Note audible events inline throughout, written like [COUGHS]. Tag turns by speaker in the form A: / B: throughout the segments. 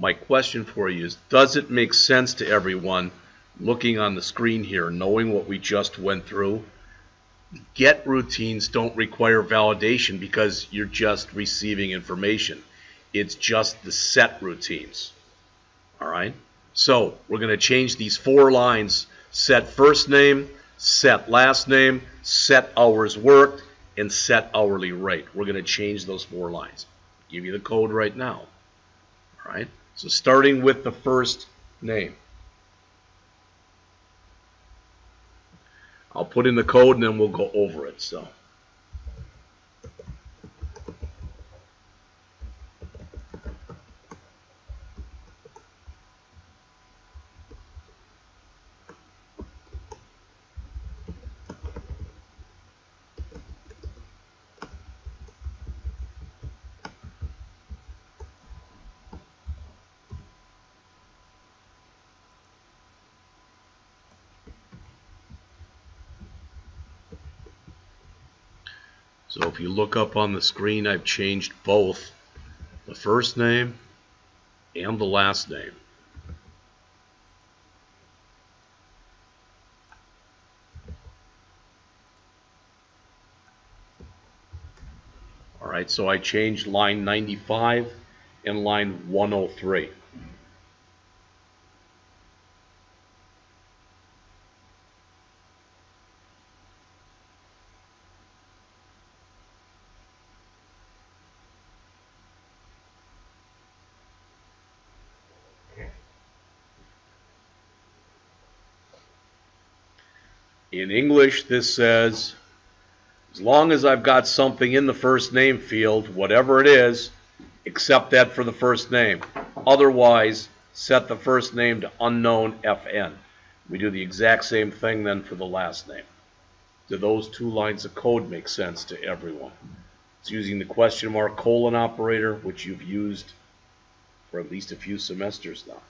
A: My question for you is, does it make sense to everyone looking on the screen here, knowing what we just went through? Get routines don't require validation because you're just receiving information. It's just the set routines. All right? So we're going to change these four lines. Set first name, set last name, set hours worked, and set hourly rate. We're going to change those four lines. Give you the code right now. All right? So starting with the first name. I'll put in the code and then we'll go over it. So. So if you look up on the screen, I've changed both the first name and the last name. All right, so I changed line 95 and line 103. In English, this says, as long as I've got something in the first name field, whatever it is, accept that for the first name. Otherwise, set the first name to unknown FN. We do the exact same thing then for the last name. Do those two lines of code make sense to everyone? It's using the question mark colon operator, which you've used for at least a few semesters now.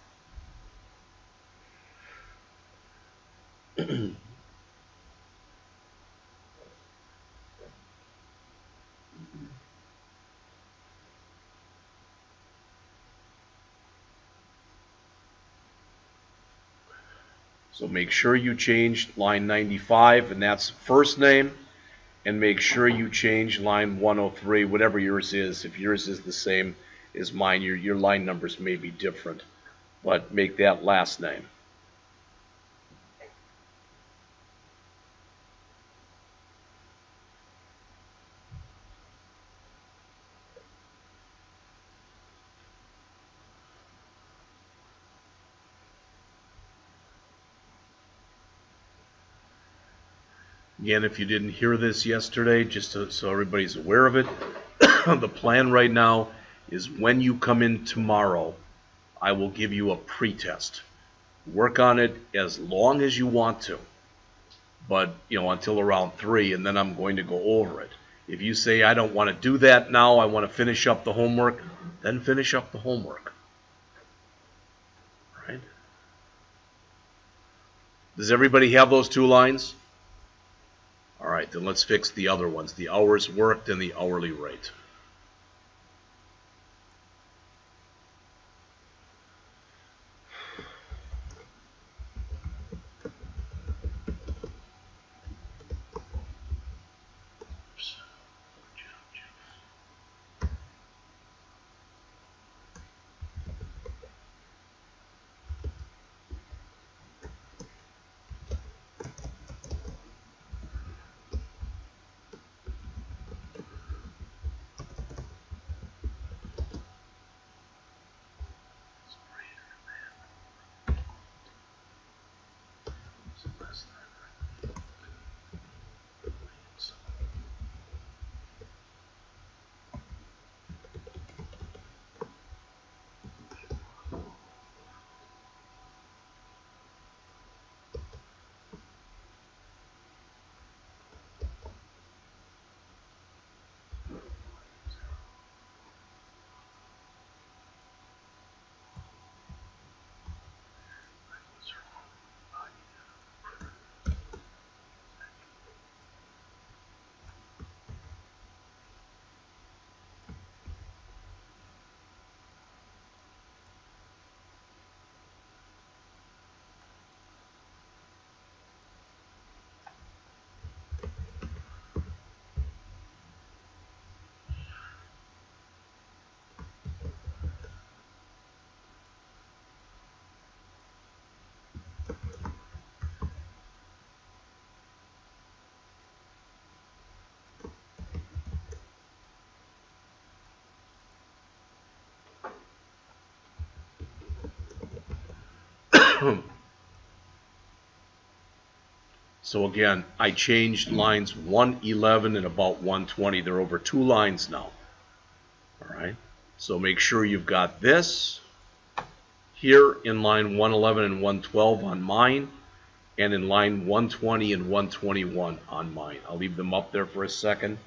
A: So make sure you change line 95, and that's first name, and make sure you change line 103, whatever yours is. If yours is the same as mine, your, your line numbers may be different, but make that last name. Again, if you didn't hear this yesterday, just to, so everybody's aware of it, [COUGHS] the plan right now is when you come in tomorrow, I will give you a pretest. Work on it as long as you want to, but you know until around three, and then I'm going to go over it. If you say I don't want to do that now, I want to finish up the homework, then finish up the homework. Right? Does everybody have those two lines? All right, then let's fix the other ones, the hours worked and the hourly rate. So again, I changed lines 111 and about 120. They're over two lines now. All right. So make sure you've got this here in line 111 and 112 on mine and in line 120 and 121 on mine. I'll leave them up there for a second.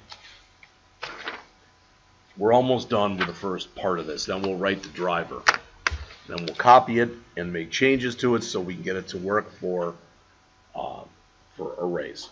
A: We're almost done with the first part of this. Then we'll write the driver. Then we'll copy it and make changes to it so we can get it to work for, uh, for arrays.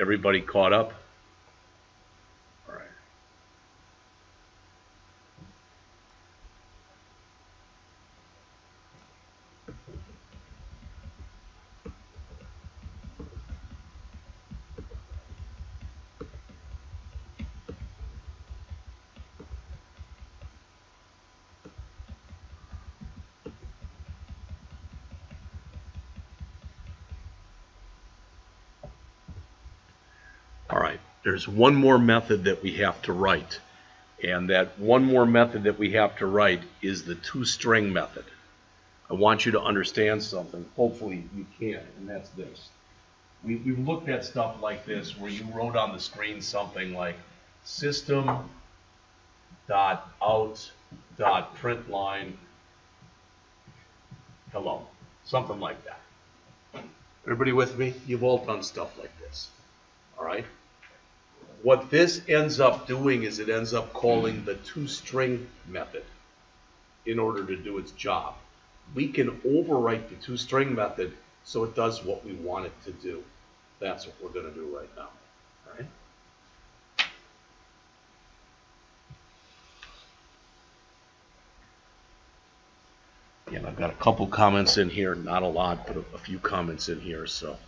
A: Everybody caught up? All right. All right, there's one more method that we have to write. And that one more method that we have to write is the toString method. I want you to understand something. Hopefully you can, and that's this. We, we've looked at stuff like this where you wrote on the screen something like system dot out dot print line hello. Something like that. Everybody with me? You've all done stuff like this. All right? What this ends up doing is it ends up calling the toString method in order to do its job. We can overwrite the toString method so it does what we want it to do. That's what we're going to do right now. All right? And I've got a couple comments in here, not a lot, but a, a few comments in here, so.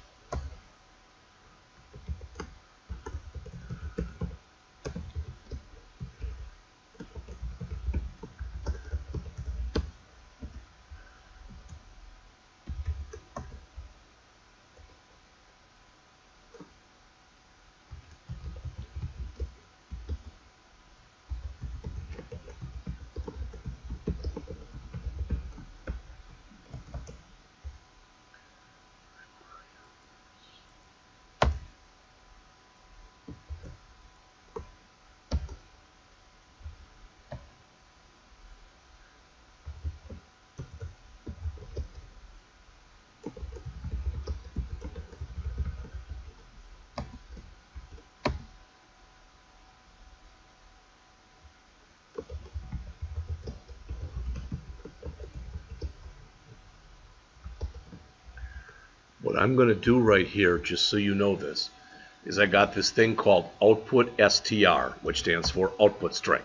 A: What I'm going to do right here, just so you know this, is I got this thing called output str, which stands for output string.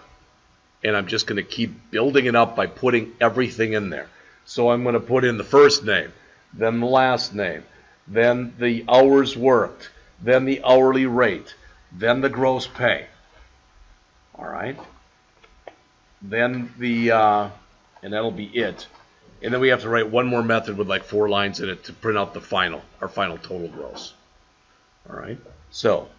A: And I'm just going to keep building it up by putting everything in there. So I'm going to put in the first name, then the last name, then the hours worked, then the hourly rate, then the gross pay. All right? Then the, uh, and that'll be it. And then we have to write one more method with like four lines in it to print out the final, our final total gross. All right. So.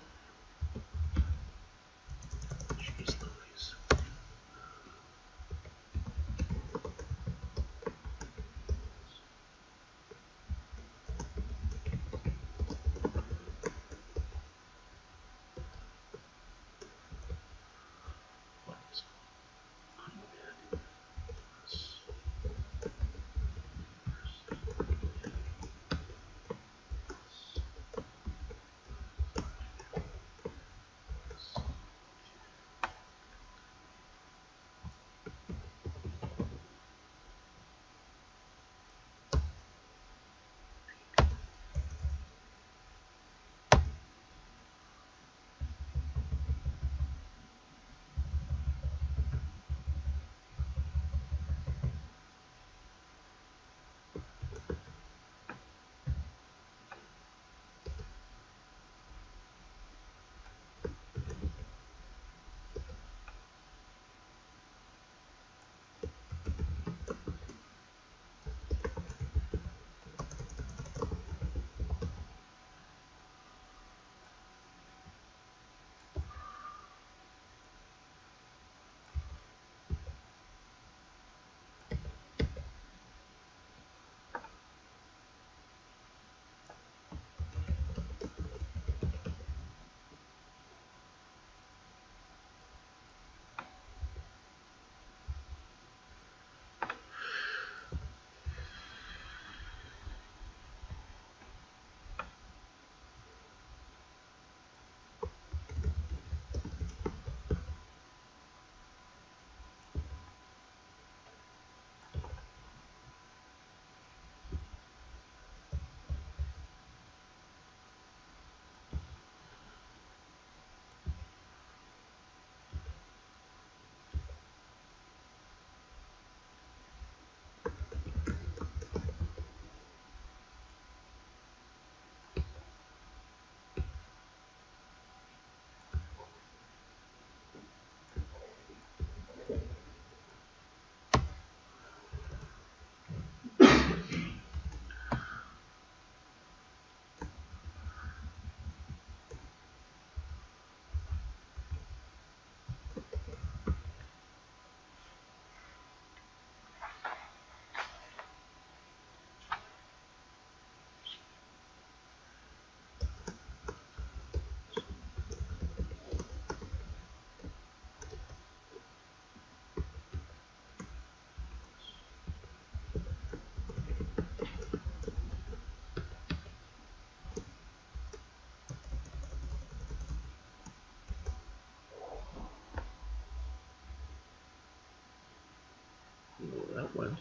A: It went.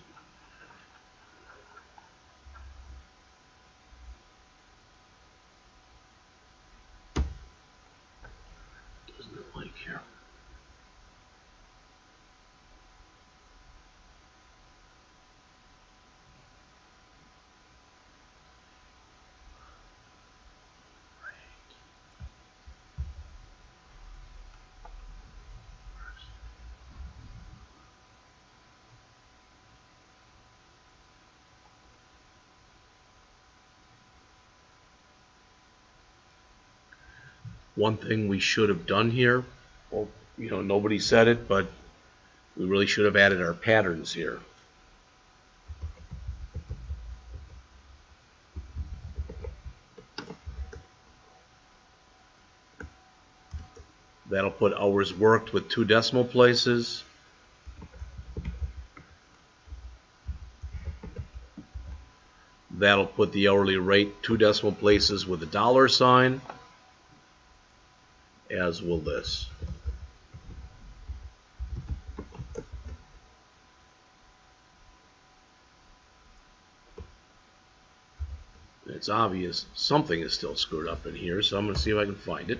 A: Doesn't it like here? One thing we should have done here, well, you know, nobody said it, but we really should have added our patterns here. That'll put hours worked with two decimal places. That'll put the hourly rate two decimal places with a dollar sign, as will this. It's obvious something is still screwed up in here, so I'm going to see if I can find it.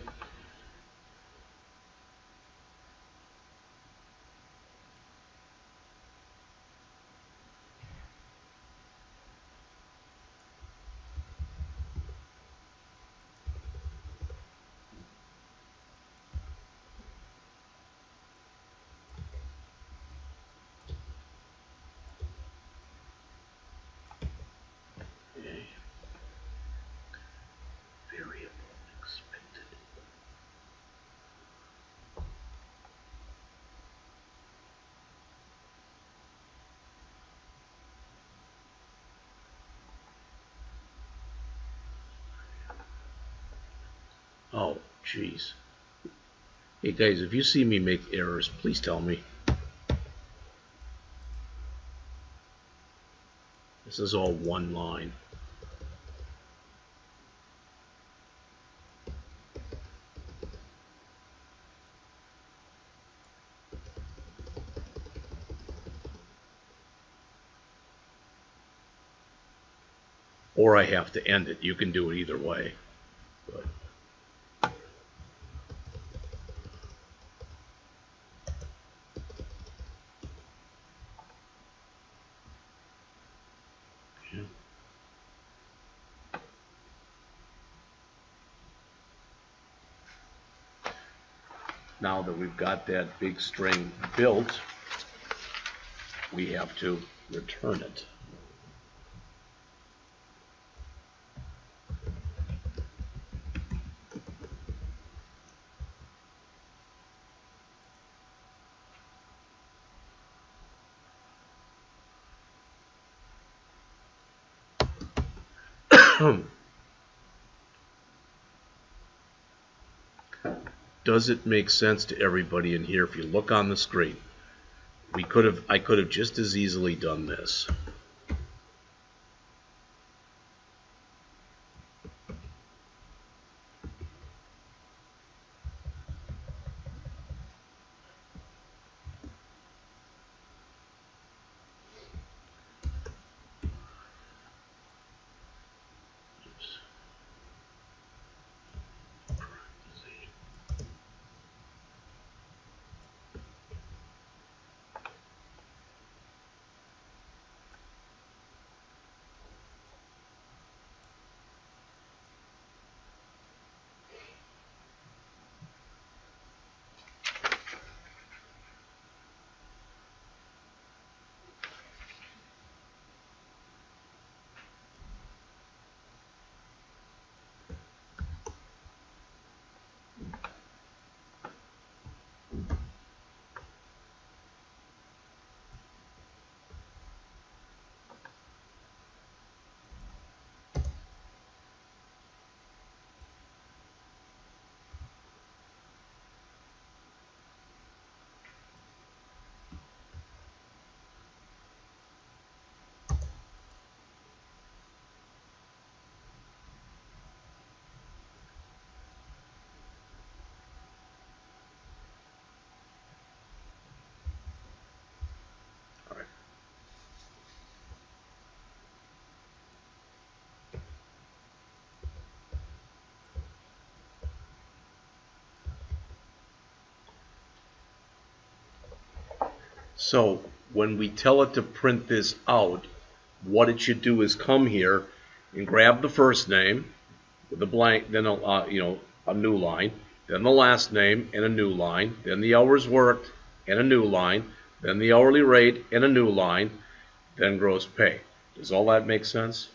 A: Okay. Variable expected. Oh, jeez. Hey guys, if you see me make errors, please tell me. This is all one line. Or I have to end it. You can do it either way. Got that big string built, we have to return it. Does it make sense to everybody in here if you look on the screen? We could have, I could have just as easily done this. So when we tell it to print this out, what it should do is come here and grab the first name with a blank, then a, uh, you know a new line, then the last name and a new line, then the hours worked and a new line, then the hourly rate and a new line, then gross pay. Does all that make sense?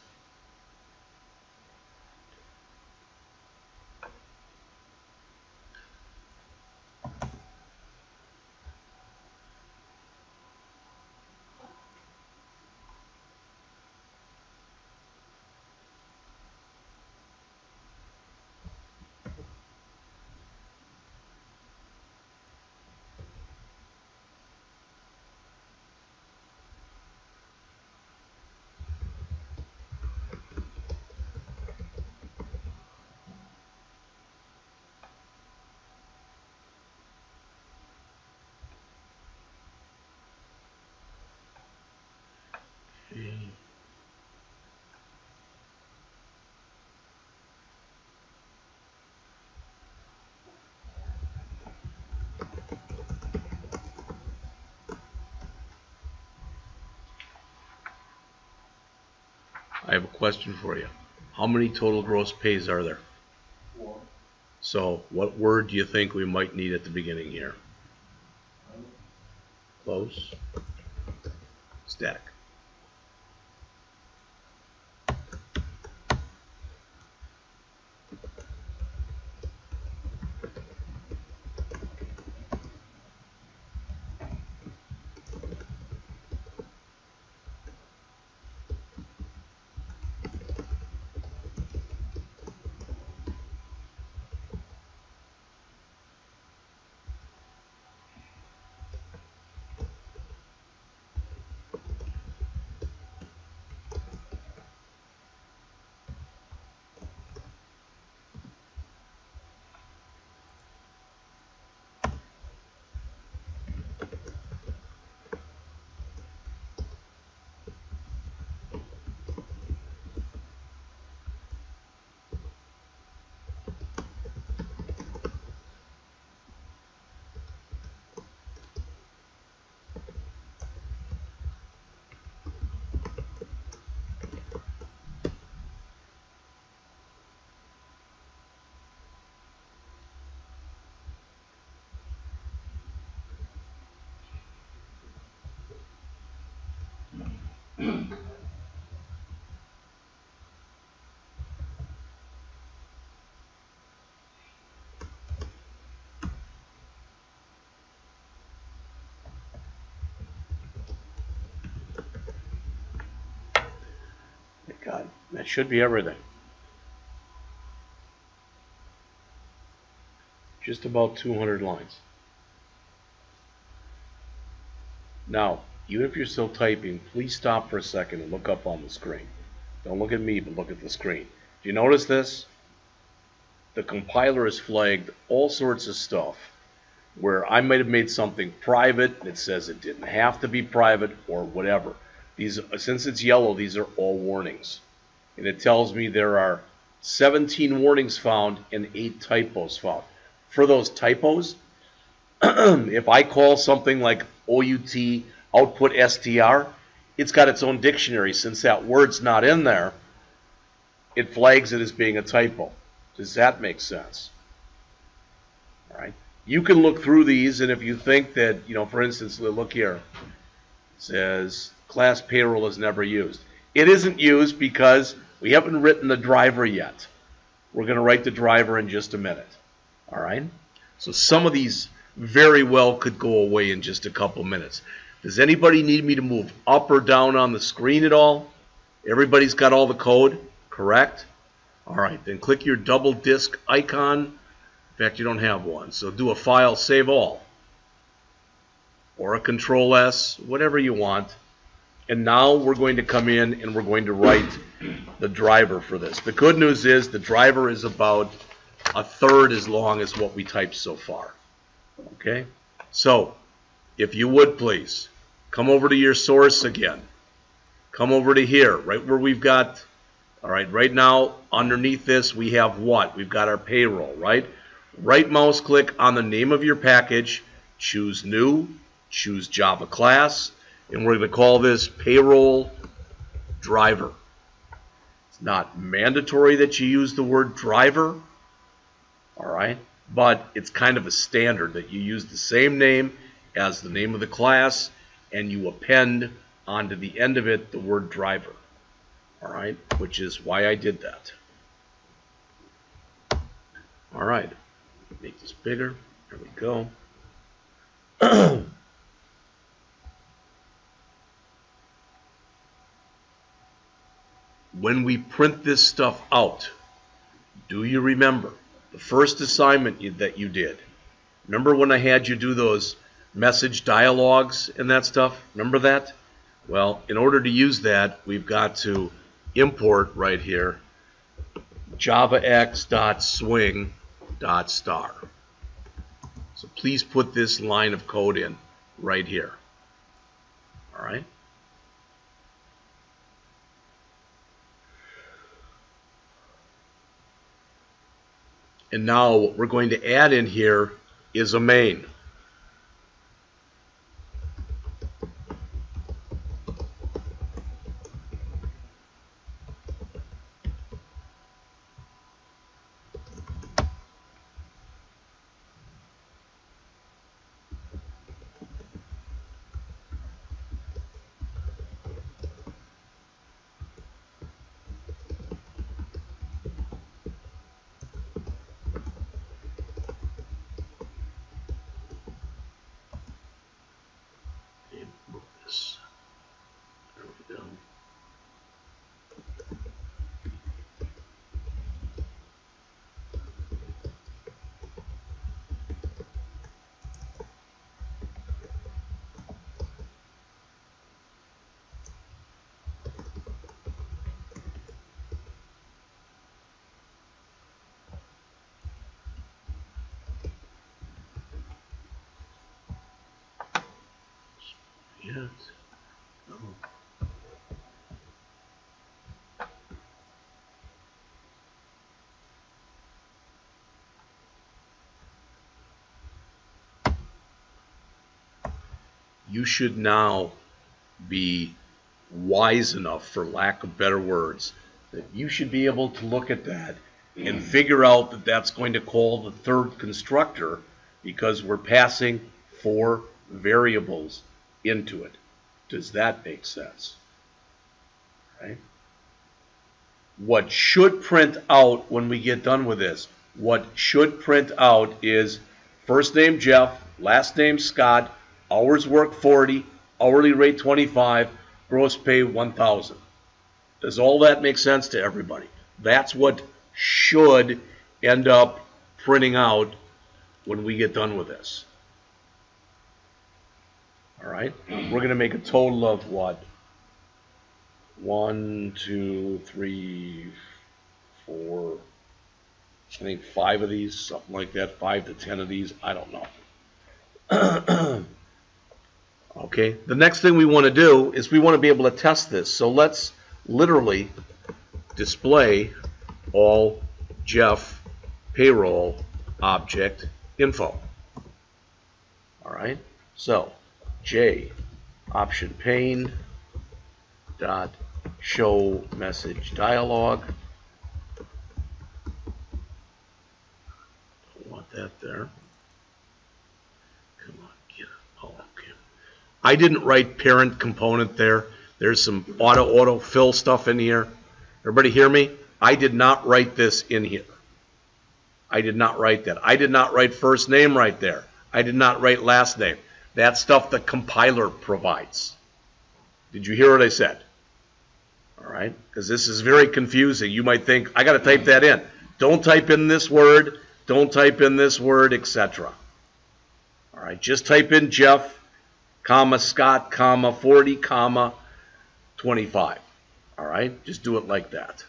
A: I have a question for you. How many total gross pays are there?
B: Four.
A: So what word do you think we might need at the beginning here? Close. Stack. God, that should be everything. Just about 200 lines. Now, even if you're still typing, please stop for a second and look up on the screen. Don't look at me, but look at the screen. Do you notice this? The compiler has flagged all sorts of stuff where I might have made something private and it says it didn't have to be private or whatever. These, since it's yellow, these are all warnings. And it tells me there are 17 warnings found and 8 typos found. For those typos, [CLEARS THROAT] if I call something like OUT output str, it's got its own dictionary. Since that word's not in there, it flags it as being a typo. Does that make sense? All right. You can look through these, and if you think that, you know, for instance, look here. It says class payroll is never used. It isn't used because we haven't written the driver yet. We're going to write the driver in just a minute. All right? So some of these very well could go away in just a couple minutes. Does anybody need me to move up or down on the screen at all? Everybody's got all the code, correct? All right, then click your double disk icon. In fact, you don't have one. So do a file save all or a control S, whatever you want. And now we're going to come in and we're going to write the driver for this. The good news is the driver is about a third as long as what we typed so far. Okay? So, if you would please, come over to your source again. Come over to here, right where we've got, all right, right now underneath this we have what? We've got our payroll, right? Right mouse click on the name of your package, choose new, choose Java class, and we're going to call this payroll driver. It's not mandatory that you use the word driver, all right, but it's kind of a standard that you use the same name as the name of the class and you append onto the end of it the word driver, all right, which is why I did that. All right, make this bigger. There we go. when we print this stuff out, do you remember the first assignment that you did? Remember when I had you do those message dialogues and that stuff? Remember that? Well, in order to use that, we've got to import right here javax.swing.star. So please put this line of code in right here. All right? And now what we're going to add in here is a main. Oh. You should now be wise enough, for lack of better words, that you should be able to look at that and figure out that that's going to call the third constructor because we're passing four variables into it. Does that make sense? Right? What should print out when we get done with this, what should print out is first name Jeff, last name Scott, hours work 40, hourly rate 25, gross pay 1000. Does all that make sense to everybody? That's what should end up printing out when we get done with this. All right, we're going to make a total of what? One, two, three, four, I think five of these, something like that, five to ten of these, I don't know. [CLEARS THROAT] okay, the next thing we want to do is we want to be able to test this. So let's literally display all Jeff payroll object info. All right, so J option pane dot show message dialog. Don't want that there. Come on, get it. Oh, okay. I didn't write parent component there. There's some auto auto fill stuff in here. Everybody hear me? I did not write this in here. I did not write that. I did not write first name right there. I did not write last name. That's stuff the compiler provides. Did you hear what I said? All right, because this is very confusing. You might think, I got to type that in. Don't type in this word, don't type in this word, etc. All right, just type in Jeff, comma, Scott, comma, 40, comma, 25. All right, just do it like that.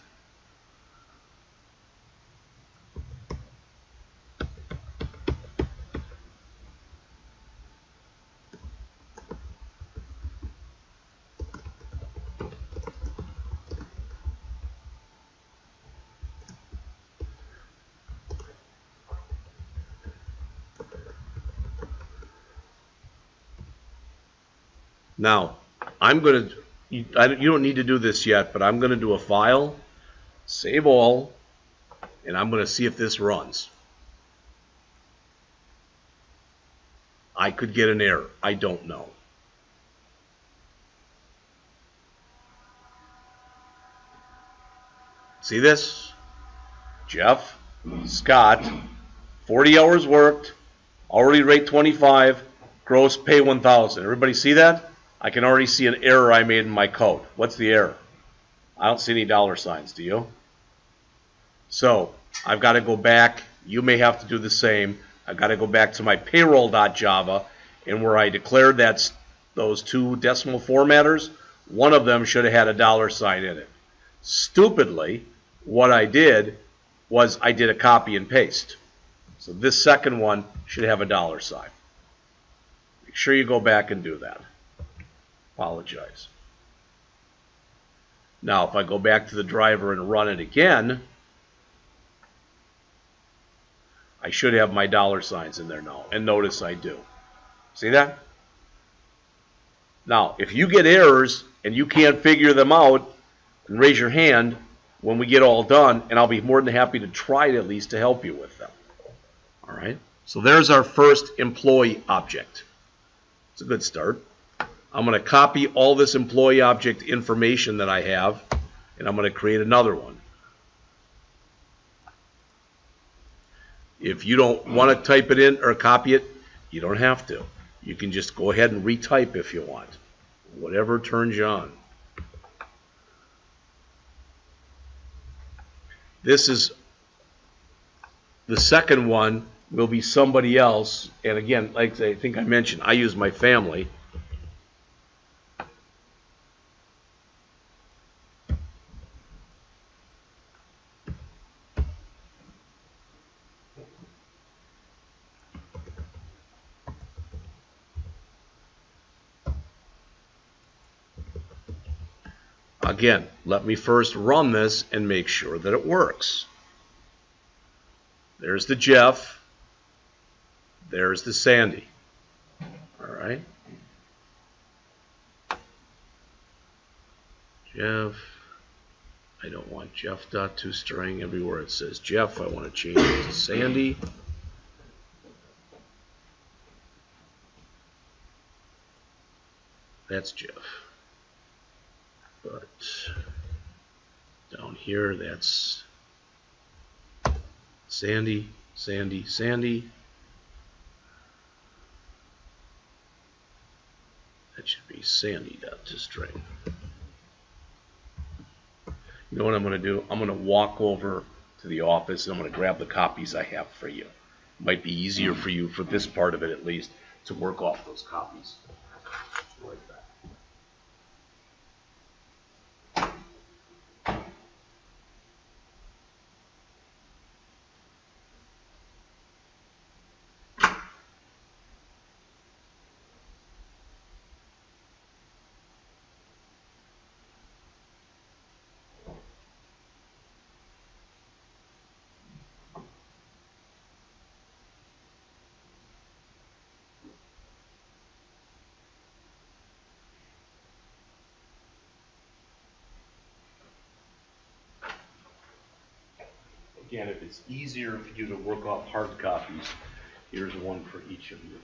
A: Now, I'm going to, you, you don't need to do this yet, but I'm going to do a file, save all, and I'm going to see if this runs. I could get an error. I don't know. See this? Jeff, Scott, 40 hours worked, already rate 25, gross pay 1,000. Everybody see that? I can already see an error I made in my code. What's the error? I don't see any dollar signs, do you? So I've got to go back. You may have to do the same. I've got to go back to my payroll.java and where I declared that those two decimal formatters, one of them should have had a dollar sign in it. Stupidly, what I did was I did a copy and paste. So this second one should have a dollar sign. Make sure you go back and do that. Apologize. Now, if I go back to the driver and run it again, I should have my dollar signs in there now. And notice I do. See that? Now, if you get errors and you can't figure them out, and raise your hand when we get all done, and I'll be more than happy to try at least to help you with them. All right? So there's our first employee object. It's a good start. I'm going to copy all this employee object information that I have, and I'm going to create another one. If you don't want to type it in or copy it, you don't have to. You can just go ahead and retype if you want. Whatever turns you on. This is the second one will be somebody else. And again, like I think I mentioned, I use my family. Again, let me first run this and make sure that it works. There's the Jeff. There's the Sandy. All right. Jeff. I don't want Jeff dot toString everywhere it says Jeff. I want to change it to Sandy. That's Jeff but down here that's Sandy, Sandy, Sandy. That should be Sandy dot toString. You know what I'm going to do? I'm going to walk over to the office and I'm going to grab the copies I have for you. Might be easier for you, for this part of it at least, to work off those copies. Again, if it's easier for you to work off hard copies, here's one for each of you.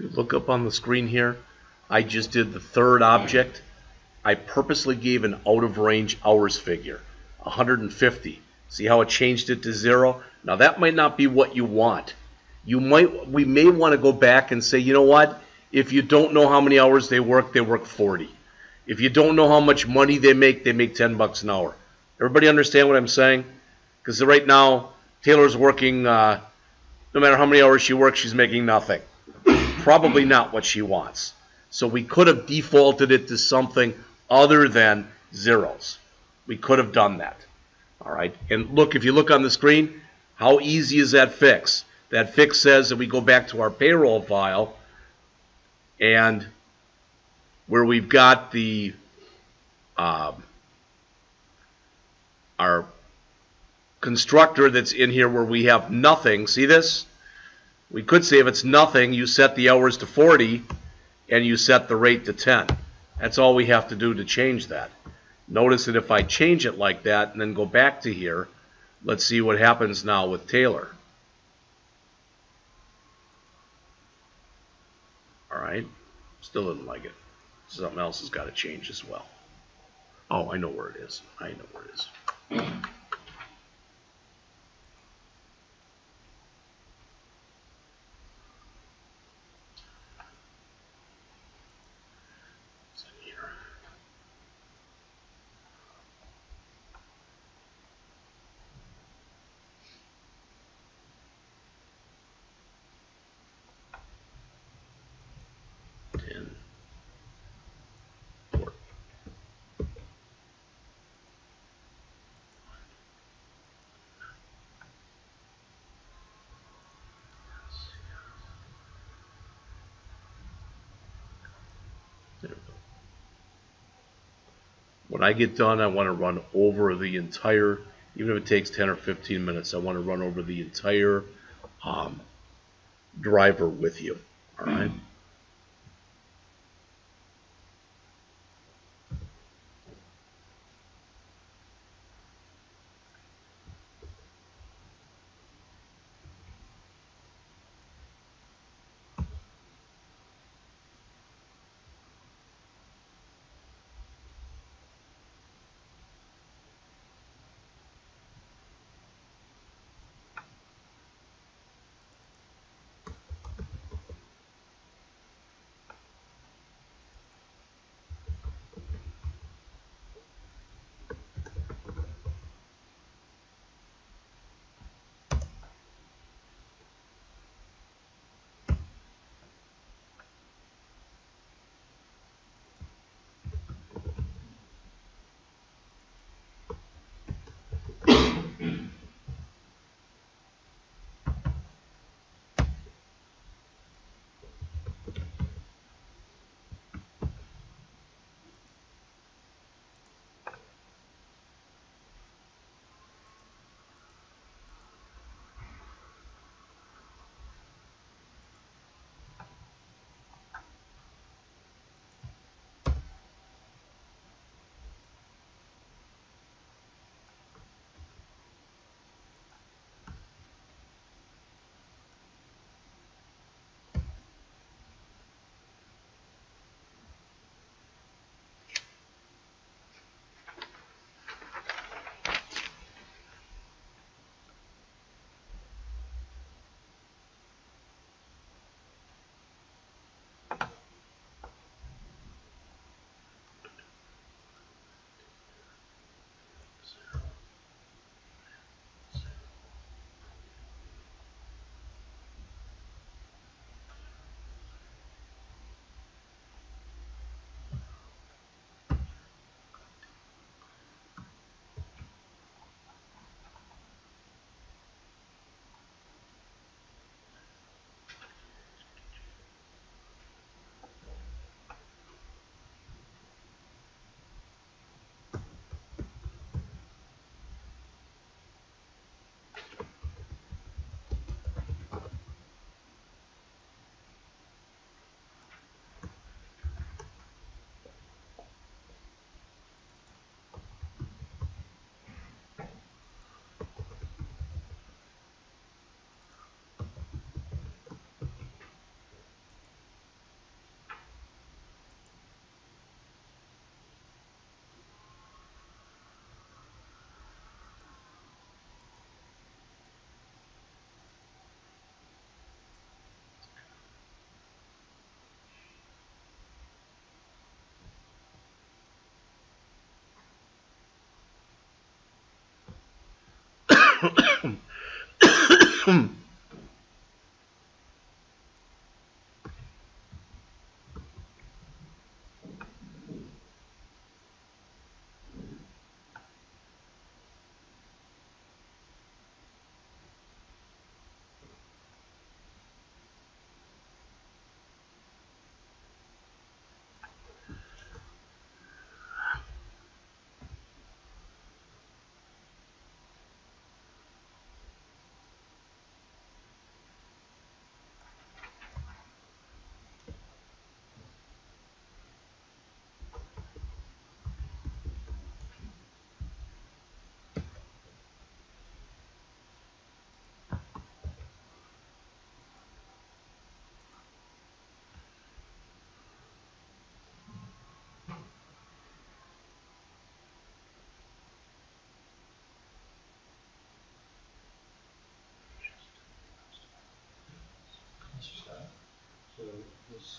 A: You look up on the screen here, I just did the third object. I purposely gave an out of range hours figure, 150. See how it changed it to zero? Now that might not be what you want. You might, we may want to go back and say, you know what? If you don't know how many hours they work, they work 40. If you don't know how much money they make, they make 10 bucks an hour. Everybody understand what I'm saying? Because right now, Taylor's working, uh, no matter how many hours she works, she's making nothing. Probably not what she wants. So we could have defaulted it to something other than zeros. We could have done that. All right. And look, if you look on the screen, how easy is that fix? That fix says that we go back to our payroll file and where we've got the um, our constructor that's in here where we have nothing. See this? We could say if it's nothing, you set the hours to 40 and you set the rate to 10. That's all we have to do to change that. Notice that if I change it like that and then go back to here, let's see what happens now with Taylor. All right, still didn't like it. Something else has got to change as well. Oh, I know where it is. I know where it is. When I get done, I want to run over the entire, even if it takes 10 or 15 minutes, I want to run over the entire um, driver with you. All right.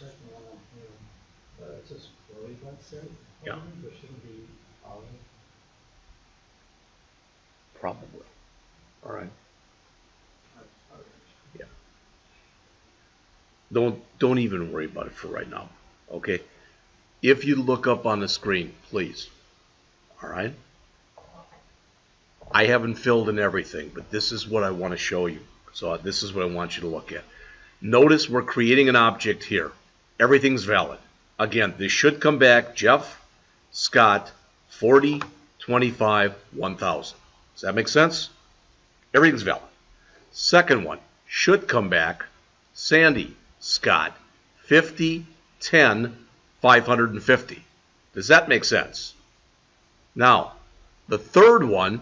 B: Second one on here, uh, it says Chloe got set.
A: Yeah.
B: There shouldn't be Olive.
A: Probably. All right. Yeah. Don't don't even worry about it for right now. Okay. If you look up on the screen, please. All right. I haven't filled in everything, but this is what I want to show you. So this is what I want you to look at. Notice we're creating an object here. Everything's valid. Again, this should come back Jeff, Scott, 40, 25, 1000. Does that make sense? Everything's valid. Second one should come back Sandy, Scott, 50, 10, 550. Does that make sense? Now, the third one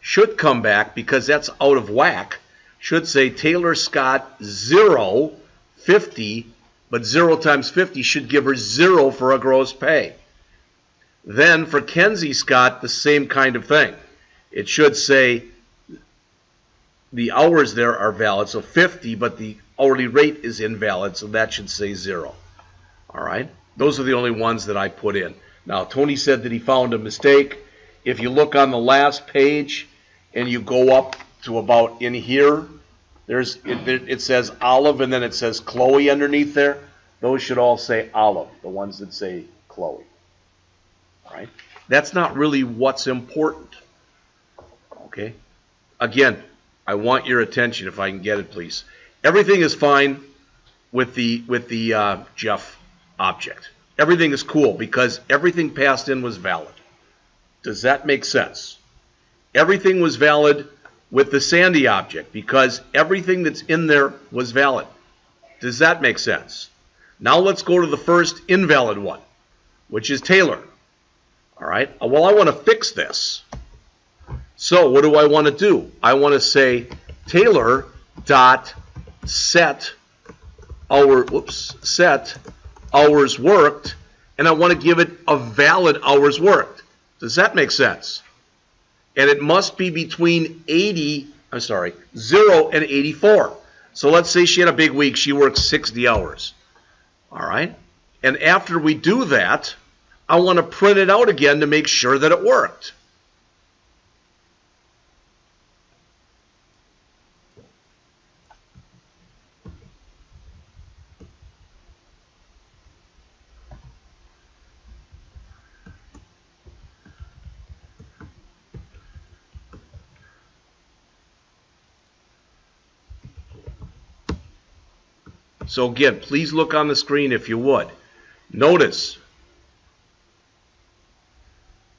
A: should come back because that's out of whack. Should say Taylor Scott 0, 50, but 0 times 50 should give her 0 for a gross pay. Then for Kenzie Scott, the same kind of thing. It should say the hours there are valid, so 50, but the hourly rate is invalid, so that should say 0. All right? Those are the only ones that I put in. Now, Tony said that he found a mistake. If you look on the last page and you go up to about in here, there's it, it says Olive and then it says Chloe underneath there. Those should all say Olive, the ones that say Chloe. All right? That's not really what's important. Okay? Again, I want your attention if I can get it, please. Everything is fine with the with the uh, Jeff object. Everything is cool because everything passed in was valid. Does that make sense? Everything was valid with the Sandy object because everything that's in there was valid. Does that make sense? Now let's go to the first invalid one, which is Taylor. All right. Uh, well, I want to fix this. So what do I want to do? I want to say Taylor dot set hour whoops set hours worked and I want to give it a valid hours worked. Does that make sense? And it must be between 80, I'm sorry, 0 and 84. So let's say she had a big week, she works 60 hours. All right? And after we do that, I want to print it out again to make sure that it worked. So again, please look on the screen if you would. Notice,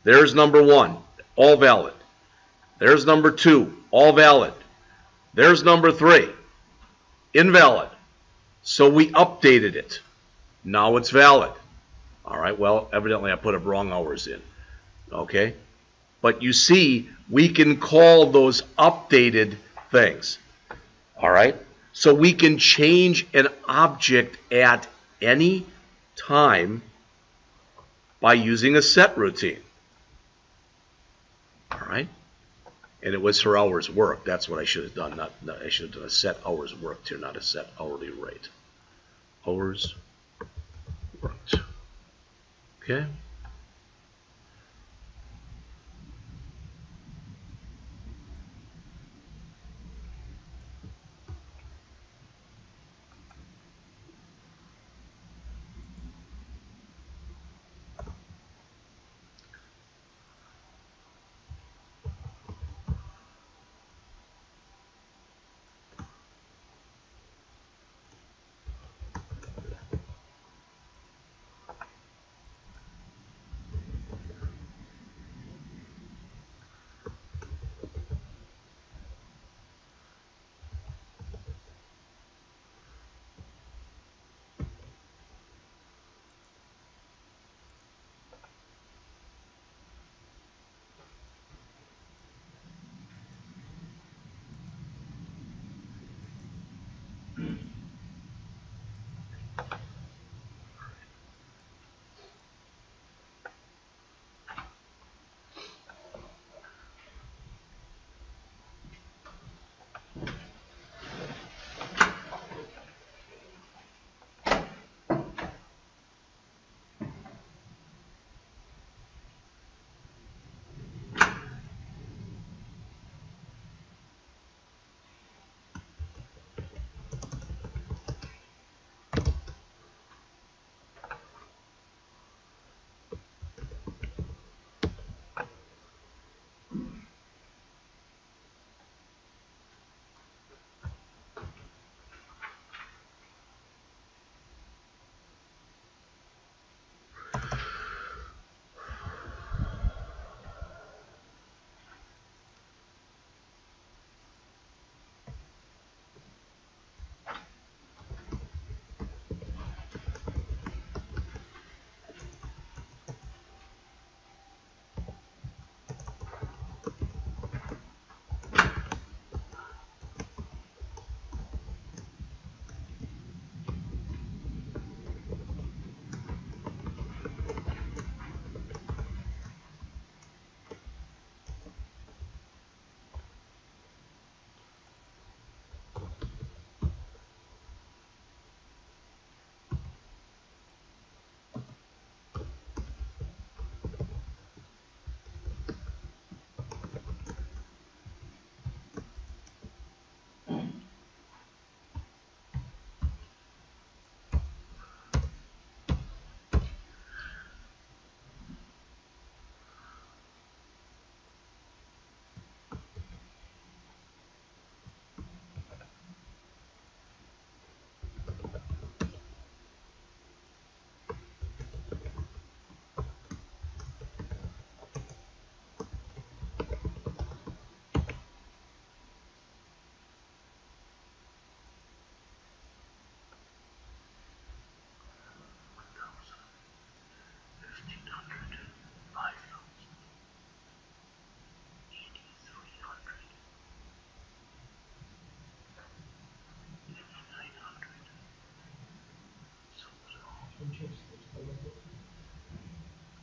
A: there's number one, all valid. There's number two, all valid. There's number three, invalid. So we updated it. Now it's valid. All right, well, evidently I put up wrong hours in. Okay? But you see, we can call those updated things. All right? So we can change an object at any time by using a set routine. All right? And it was her hours worked. That's what I should have done. Not, not, I should have done a set hours worked here, not a set hourly rate. Hours worked. Okay?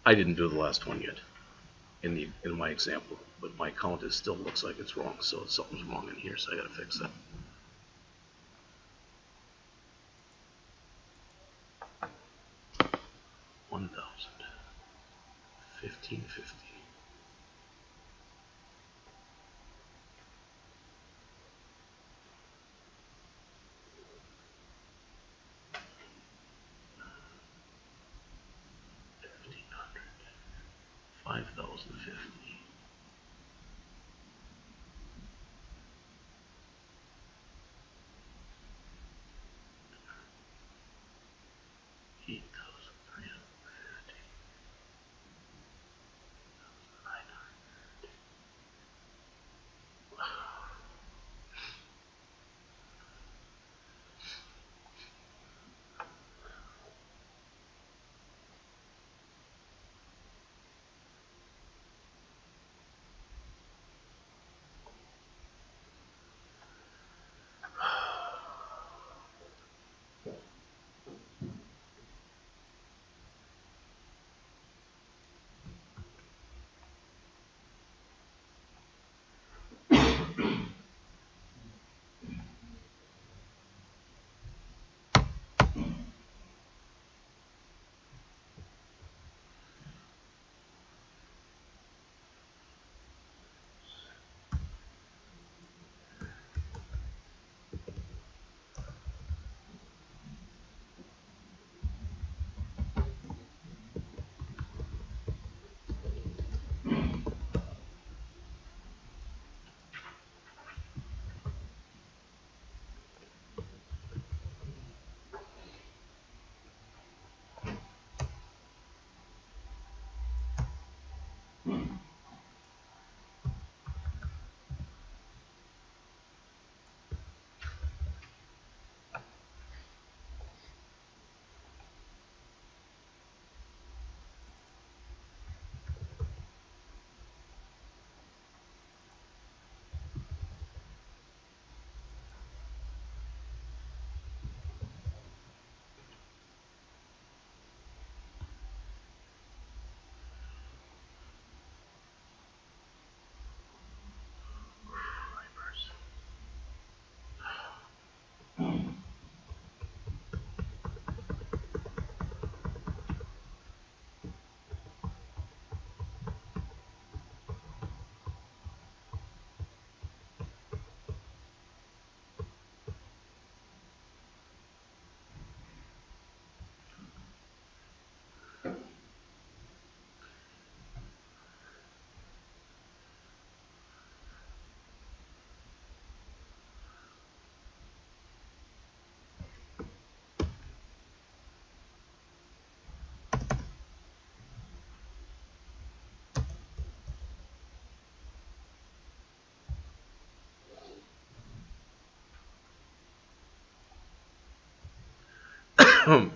A: I didn't do the last one yet in the, in my example, but my count is, still looks like it's wrong, so something's wrong in here, so I gotta fix that. Cripers. um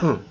A: Hmm.